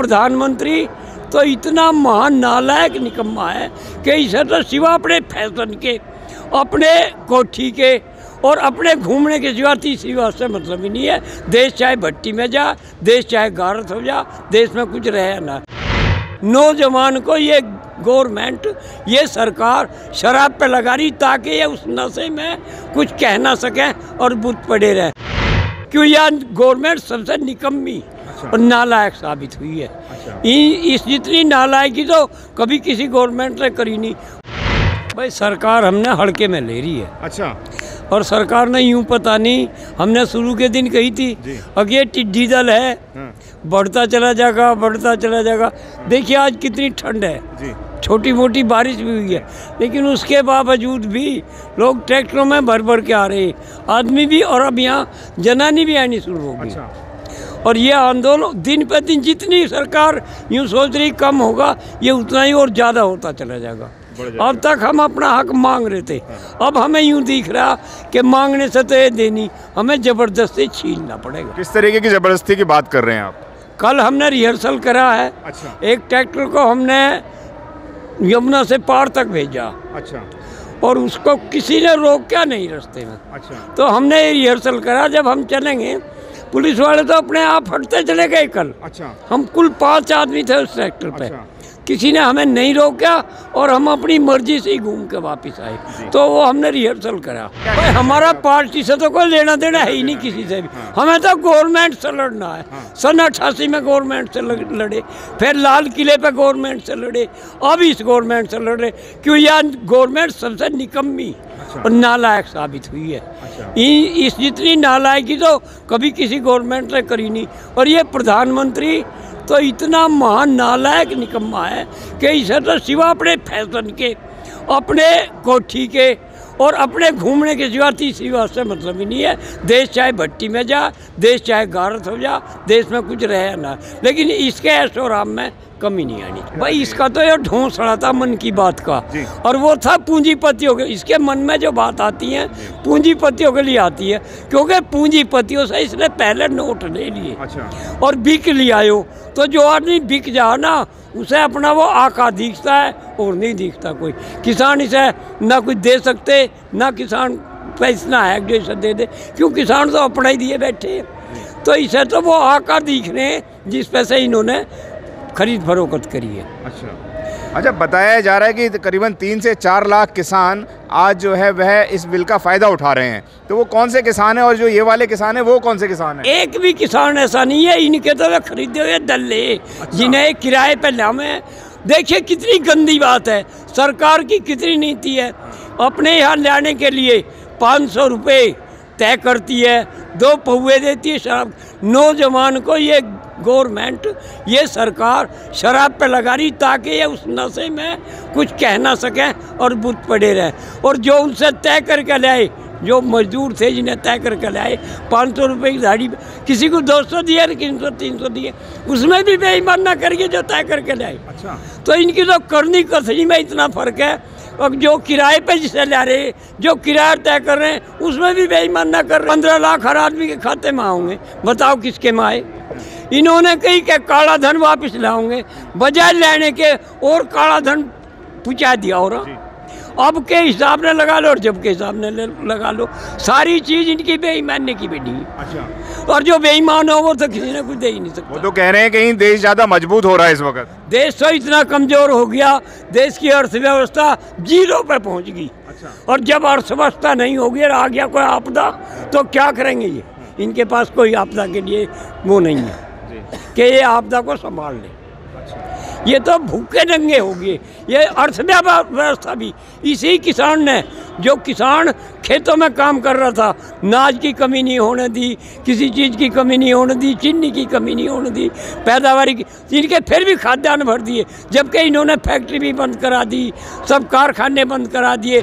प्रधानमंत्री तो इतना महान नालायक निकम्मा है कि इसे तो सिवा अपने फ़ैशन के, अपने कोठी के और अपने घूमने के सिवा तीसरी बात से मतलब ही नहीं है। देश चाहे भट्टी में जा, देश चाहे गारत हो जा, देश में कुछ रहे ना। नौजवान को ये गवर्नमेंट, ये सरकार शराब पे लगा रही ताकि ये उस नशे में कुछ कह ना सके और बुत पड़े रहे। क्यों यह गवर्नमेंट सबसे निकम्मी? और नालायक साबित हुई है। इ- इस जितनी नालायकी तो कभी किसी गवर्नमेंट ने करी नहीं। भाई सरकार हमने हड़के में ले रही है। अच्छा। और सरकार ने यूँ पता नहीं हमने शुरू के दिन कही थी अब ये टिड्डी दल है हाँ, बढ़ता चला जाएगा बढ़ता चला जाएगा। देखिए आज कितनी ठंड है। छोटी मोटी बारिश भी हुई है। लेकिन उसके बावजूद भी लोग ट्रैक्टरों में भर भर के आ रहे हैं। आदमी भी और अब यहाँ जनानी भी आनी शुरू हो गई। अच्छा। और ये आंदोलन दिन पे दिन जितनी सरकार यूँ सोच रही कम होगा ये उतना ही और ज़्यादा होता चला जाएगा। अब तक हम अपना हक मांग रहे थे। अब हमें यूँ दिख रहा कि मांगने से तो ये देनी हमें ज़बरदस्ती छीनना पड़ेगा। किस तरीके की ज़बरदस्ती की बात कर रहे हैं आप? कल हमने रिहर्सल करा है। अच्छा। एक ट्रैक्टर को हमने यमुना से पार तक भेजा। अच्छा। और उसको किसी ने रोका नहीं रास्ते में। अच्छा। तो हमने रिहर्सल करा जब हम चलेंगे पुलिस वाले तो अपने आप हटते चले गए कल। अच्छा। हम कुल पाँच आदमी थे उस ट्रैक्टर पे। अच्छा। किसी ने हमें नहीं रोका और हम अपनी मर्ज़ी से ही घूम के वापस आए। तो वो हमने रिहर्सल करा। भाई हमारा पार्टी से तो कोई लेना देना है ही नहीं किसी से भी। हमें तो गवर्नमेंट से लड़ना है। सन अट्ठासी में गवर्नमेंट से लड़े फिर लाल किले पे गवर्नमेंट से लड़े अब इस गवर्नमेंट से लड़ रहे। क्यों यह गवर्नमेंट सबसे निकम्मी और नालायक साबित हुई है। इ- इस जितनी नालायकी तो कभी किसी गवर्नमेंट ने करी नहीं। और ये प्रधानमंत्री तो इतना महान नालायक निकम्मा है कि इसे तो सिवा अपने फ़ैशन के, अपने कोठी के और अपने घूमने के सिवा तीसरी बात से मतलब ही नहीं है। देश चाहे भट्टी में जा, देश चाहे गारत हो जा, देश में कुछ रहे ना। लेकिन इसके ऐशोराम में कमी नहीं आनी। भाई इसका तो ये ढोंस रहा था मन की बात का। और वो था पूंजीपतियों के इसके मन में जो बात आती है पूंजीपतियों के लिए आती है। क्योंकि पूंजीपतियों से इसने पहले नोट ले लिए। अच्छा। और बिक लिया हो तो जो आदमी बिक जा ना उसे अपना वो आका दिखता है और नहीं दिखता कोई। किसान इसे ना कुछ दे सकते ना किसान पैसा है जो इसे दे दे। क्यों? किसान तो अपना ही दिए बैठे। हैं तो इसे तो वो आका दिख रहे हैं जिस पैसे इन्होंने खरीद फरोख्त करी है अच्छा। अच्छा बताया जा रहा है कि करीबन तीन से चार लाख किसान आज जो है वह इस बिल का फ़ायदा उठा रहे हैं। तो वो कौन से किसान हैं और जो ये वाले किसान हैं वो कौन से किसान हैं? एक भी किसान ऐसा नहीं है इनके तो वे खरीदे हुए दल्ले जिन्हें किराए पर लामे देखिए कितनी गंदी बात है। सरकार की कितनी नीति है। अपने यहाँ लाने के लिए पाँच सौ रुपये तय करती है दो पौए देती है शराब नौजवान को ये गवर्नमेंट ये सरकार शराब पे लगा रही ताकि ये उस नशे में कुछ कह ना सके और बुत पड़े रहे। और जो उनसे तय करके लाए जो मजदूर थे जिन्हें तय करके लाए पाँच सौ रुपये की दाढ़ी किसी को दो सौ दिए तीन सौ तीन सौ दिए उसमें भी बेईमान ना करिए जो तय करके लाए अच्छा। तो इनकी तो करनी कसनी में इतना फ़र्क है? और जो किराए पे जिसे ला रहे जो किराया तय कर रहे हैं उसमें भी बेईमान ना कर रहे। पंद्रह लाख हर आदमी के खाते में आओगे। बताओ किसके में आए? इन्होंने कही कि काला धन वापस लाओगे बजाय लेने के और काला धन पुचा दिया और अब के हिसाब ने लगा लो और जब के हिसाब ने लगा लो। सारी चीज़ इनकी बेईमानी की बेटी। अच्छा। और जो बेईमान हो वो तो किसी ने कुछ दे ही नहीं सकता। वो तो कह रहे हैं कहीं देश ज़्यादा मज़बूत हो रहा है इस वक्त। देश तो इतना कमज़ोर हो गया देश की अर्थव्यवस्था ज़ीरो पे पहुँच गई। अच्छा। और जब अर्थव्यवस्था नहीं होगी और आ गया कोई आपदा तो क्या करेंगे ये? इनके पास कोई आपदा के लिए वो नहीं है। कि ये आपदा को संभाल ले। ये तो भूखे नंगे हो गए। ये अर्थव्यवस्था भी इसी किसान ने, जो किसान खेतों में काम कर रहा था, नाज की कमी नहीं होने दी, किसी चीज़ की कमी नहीं होने दी, चीनी की कमी नहीं होने दी, पैदावारी की, इनके फिर भी खाद्यान्न भर दिए, जबकि इन्होंने फैक्ट्री भी बंद करा दी, सब कारखाने बंद करा दिए।